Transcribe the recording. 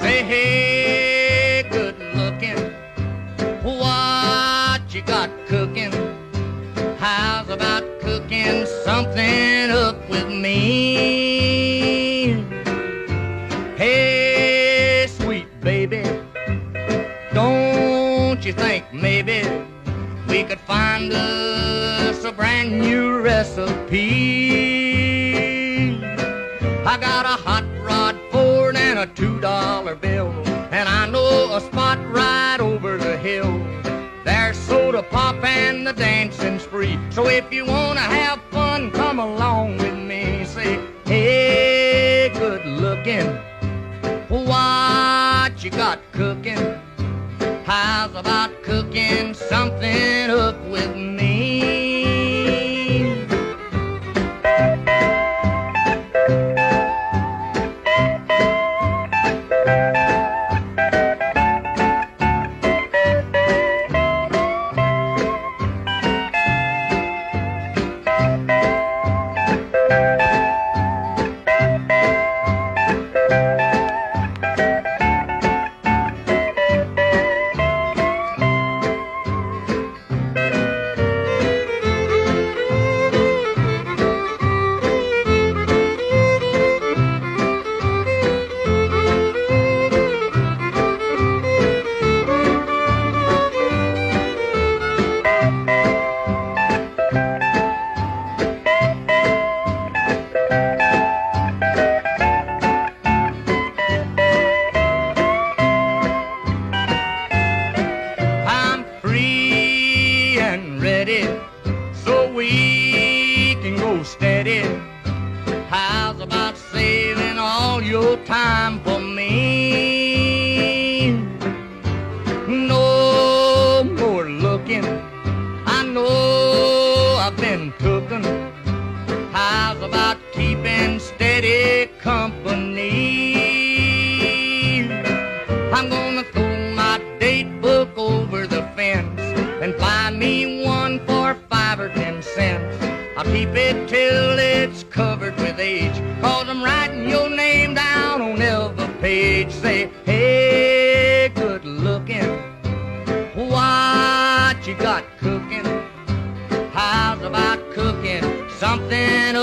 Say, hey, good looking, what you got cooking? How's about cooking something up with me? Hey, sweet baby, don't you think maybe we could find a brand new recipe? I got a hot rod Ford and a two dollar bill, and I know a spot right over the hill. There's soda pop and the dancing spree. So if you wanna have fun, come along with me. Say, hey, good looking, what you got cooking? How's about cooking something up we can go steady. How's about saving all your time for me? No more looking. I know I've been cooking. How's about keeping steady company? I'm gonna keep it till it's covered with age, cause I'm writing your name down on every page. Say, hey, good looking, what you got cooking? How's about cooking something